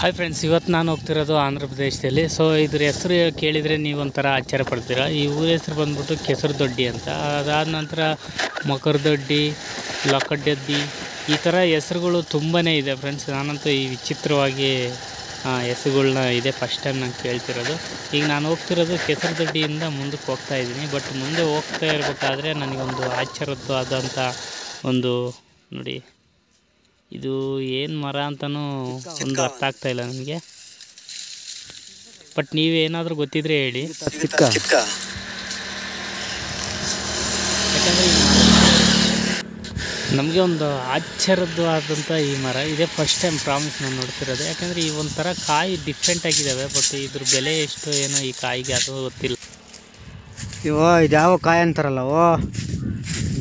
Hi friends ಇವತ್ತು ನಾನು ಹೋಗ್ತಿರೋದು ಆಂಧ್ರ ಪ್ರದೇಶದಲ್ಲಿ. ಸೊ ಇದ್ರ ಹೆಸರು ಕೇಳಿದರೆ ನೀವು ಒಂಥರ ಆಶ್ಚರ್ಯ ಪಡ್ತೀರಾ. ಈ ಊರ ಹೆಸರು ಬಂದ್ಬಿಟ್ಟು ಕೆಸರು ದೊಡ್ಡಿ ಅಂತ. ಅದಾದ ನಂತರ ಮಕರ ದೊಡ್ಡಿ ಈ ಥರ ಹೆಸರುಗಳು ತುಂಬಾ ಇದೆ ಫ್ರೆಂಡ್ಸ್ ನಾನಂತೂ ಈ ವಿಚಿತ್ರವಾಗಿ ಹೆಸರುಗಳನ್ನ ಇದೆ ಫಸ್ಟ್ ಟೈಮ್ ನಾನು ಕೇಳ್ತಿರೋದು. ಈಗ ನಾನು ಹೋಗ್ತಿರೋದು ಕೆಸರು ದೊಡ್ಡಿಯಿಂದ ಮುಂದಕ್ಕೆ ಹೋಗ್ತಾ ಇದ್ದೀನಿ. ಬಟ್ ಮುಂದೆ ಹೋಗ್ತಾ ಇರಬೇಕಾದ್ರೆ ನನಗೊಂದು ಆಶ್ಚರ್ಯವಾದಂಥ ಒಂದು, ನೋಡಿ ಇದು ಏನು ಮರ ಅಂತಲೂ ಒಂದು ಅರ್ಥ ಆಗ್ತಾ ಇಲ್ಲ ನನಗೆ. ಬಟ್ ನೀವೇನಾದರೂ ಗೊತ್ತಿದ್ರೆ ಹೇಳಿ. ಯಾಕಂದರೆ ನಮಗೆ ಒಂದು ಆಶ್ಚರ್ಯವಾದಂಥ ಈ ಮರ. ಇದೇ ಫಸ್ಟ್ ಟೈಮ್ ಪ್ರಾಮಿಸ್ ನಾನು ನೋಡ್ತಿರೋದು. ಯಾಕಂದರೆ ಈ ಒಂಥರ ಕಾಯಿ ಡಿಫ್ರೆಂಟ್ ಆಗಿದ್ದಾವೆ ಬಟ್ ಇದ್ರ ಬೆಲೆ ಎಷ್ಟು ಏನೋ ಈ ಕಾಯಿಗೆ ಅದು ಗೊತ್ತಿಲ್ಲ. ಇವ ಇದ್ಯಾವ ಕಾಯಿ ಅಂತಾರಲ್ಲ ಓ.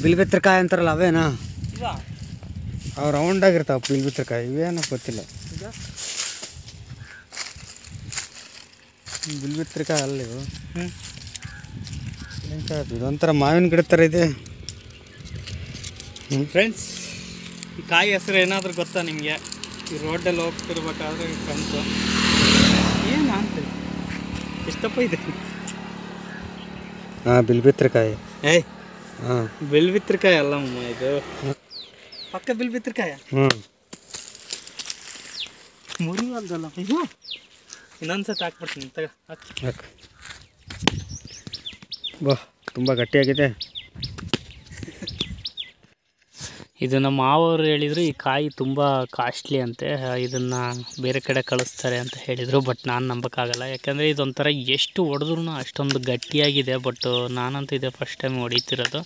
ಬಿಲ್ಬಿತ್ರ ಕಾಯಿ ಅಂತಾರಲ್ಲ ಅವೇನಾ? ಅವು ರೌಂಡ್ ಆಗಿರ್ತಾವ ಬಿಲ್ಬಿತ್ರ ಕಾಯಿ ಇವೇನೋ ಗೊತ್ತಿಲ್ಲ. ಬಿಲ್ಬಿತ್ರಿಕಾಯಿ ಅಲ್ಲ ಇವು ಹ್ಞೂ? ಇದೊಂಥರ ಮಾವಿನ ಗಿಡ ಥರ ಇದೆ. ಫ್ರೆಂಡ್ಸ್ ಈ ಕಾಯಿ ಹೆಸರು ಏನಾದರೂ ಗೊತ್ತಾ ನಿಮಗೆ? ಈ ರೋಡಲ್ಲಿ ಹೋಗ್ತಿರ್ಬೇಕಾದ್ರೆ ಕಂತು. ಏನು ಅಂತ? ಎಷ್ಟಪ್ಪ ಇದೆ? ಹಾಂ ಬಿಲ್ಬಿತ್ರಿಕಾಯಿ ಏಯ್ ಹಾಂ. ಬಿಲ್ಬಿತ್ರಿಕಾಯಿ ಅಲ್ಲಮ್ಮ ಇದು. ಪಕ್ಕ ಬಿಲ್ ಬಿತ್ತಿರ್ಕಾಯ? ಮುರಿವಲ್ದಲ್ಲ ಇದು? ಇನ್ನೊಂದ್ಸತಿ ಹಾಕ್ಬಿಡ್ತೀನಿ ತಗ ಹಾಕ್. ಬಾ ತುಂಬ ಗಟ್ಟಿಯಾಗಿದೆ. ಇದು ನಮ್ಮ ಮಾವರು ಹೇಳಿದರು ಈ ಕಾಯಿ ತುಂಬ ಕಾಸ್ಟ್ಲಿ ಅಂತೆ ಇದನ್ನು ಬೇರೆ ಕಡೆ ಕಳಿಸ್ತಾರೆ ಅಂತ ಹೇಳಿದರು ಬಟ್ ನಾನು ನಂಬೋಕ್ಕಾಗಲ್ಲ. ಯಾಕೆಂದರೆ ಇದೊಂಥರ ಎಷ್ಟು ಹೊಡೆದ್ರೂ ಅಷ್ಟೊಂದು ಗಟ್ಟಿಯಾಗಿದೆ ಬಟ್ ನಾನಂತೂ ಇದೆ ಫಸ್ಟ್ ಟೈಮ್ ಹೊಡಿತಿರೋದು.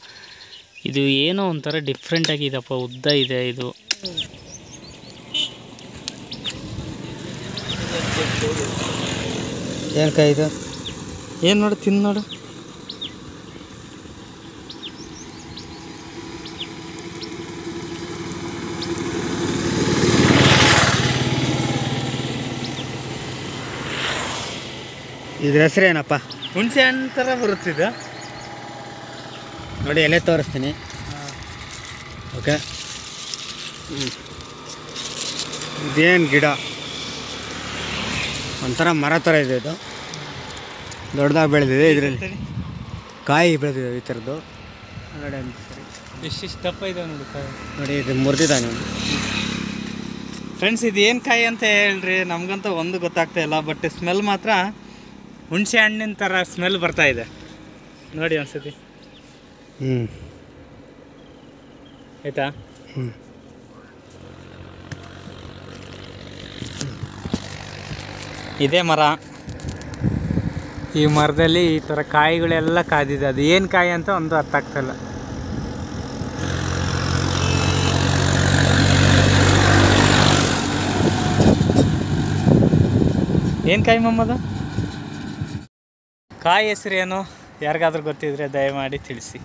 ಇದು ಏನೋ ಒಂಥರ ಡಿಫ್ರೆಂಟ್ ಆಗಿದೆಪ್ಪ ಉದ್ದ ಇದೆ ಇದು. ಏನು ಕಾಯಿ ಇದು? ಏನು ನೋಡು ತಿಂದು ನೋಡು. ಇದ್ರ ಹೆಸರೇನಪ್ಪ? ಹುಣಸೆ ಹಣ್ಣು ಥರ ಬರುತ್ತಿದೆ. ನೋಡಿ ಎಲೆ ತೋರಿಸ್ತೀನಿ. ಓಕೆ. ಇದೇನು ಗಿಡ? ಒಂಥರ ಮರ ಥರ ಇದೆ ಇದು. ದೊಡ್ಡದಾಗಿ ಬೆಳೆದಿದೆ ಇದರಲ್ಲಿ. ಕಾಯಿ ಬೆಳೆದಿದೆ ಈ ಥರದ್ದು ನೋಡಿ ಇದು ಎಷ್ಟಿಷ್ಟು ದಪ್ಪ ಇದೆ ನೋಡಿ ಕಾಯಿ. ನೋಡಿ ಇದು ಮುರಿದಿದ್ದಾನೆ ಫ್ರೆಂಡ್ಸ್ ಇದು ಏನು ಕಾಯಿ ಅಂತ ಹೇಳ್ರಿ? ನಮಗಂತೂ ಒಂದು ಗೊತ್ತಾಗ್ತಾ ಇಲ್ಲ ಬಟ್ ಸ್ಮೆಲ್ ಮಾತ್ರ ಹುಣಸೆ ಹಣ್ಣಿನ ಥರ ಸ್ಮೆಲ್ ಬರ್ತಾ ಇದೆ. ನೋಡಿ ಒಂದ್ಸತಿ. ಹ್ಞೂ ಆಯ್ತಾ? ಹ್ಞೂ ಇದೇ ಮರ. ಈ ಮರದಲ್ಲಿ ಈ ಥರ ಕಾಯಿಗಳೆಲ್ಲ ಕಾದಿದೆ. ಅದು ಏನು ಕಾಯಿ ಅಂತ ಒಂದು ಅರ್ಥ ಆಗ್ತಾಯಿಲ್ಲ ಏನು ಕಾಯಿ ಮಮ್ಮದು ಕಾಯಿ ಹೆಸರು ಏನು ಯಾರಿಗಾದ್ರೂ ಗೊತ್ತಿದ್ರೆ ದಯಮಾಡಿ ತಿಳಿಸಿ.